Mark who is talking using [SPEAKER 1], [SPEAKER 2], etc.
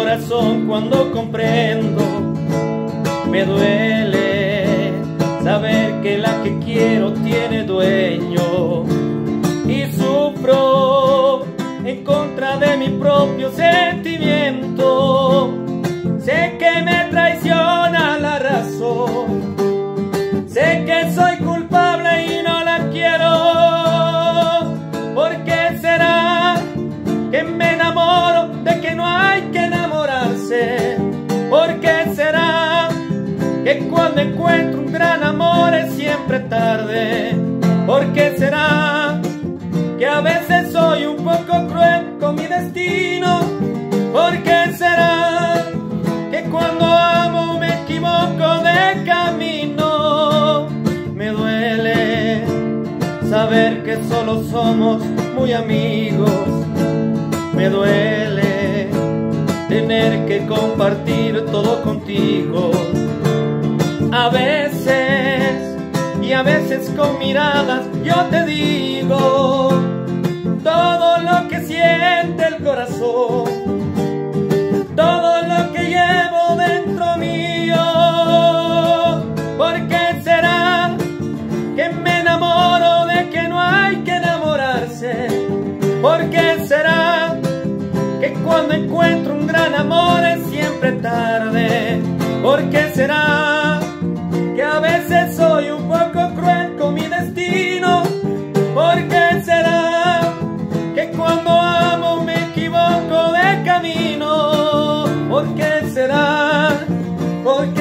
[SPEAKER 1] corazón cuando comprendo. Me duele saber que la que quiero tiene dueño. Y sufro en contra de mi propio sentimiento. Sé que me traiciona la razón. Sé que soy culpable y no la quiero. ¿Por qué será que me cuando encuentro un gran amor es siempre tarde? ¿Por qué será que a veces soy un poco cruel con mi destino? ¿Por qué será que cuando amo me equivoco de camino? Me duele saber que solo somos muy amigos. Me duele tener que compartir todo contigo. A veces y a veces con miradas yo te digo todo lo que siente el corazón, todo lo que llevo dentro mío. ¿Por qué será que me enamoro de que no hay que enamorarse? ¿Por qué será que cuando encuentro un gran amor es siempre tarde? poco cruel con mi destino. ¿Por qué será que cuando amo me equivoco de camino? ¿Por qué será? ¿Por qué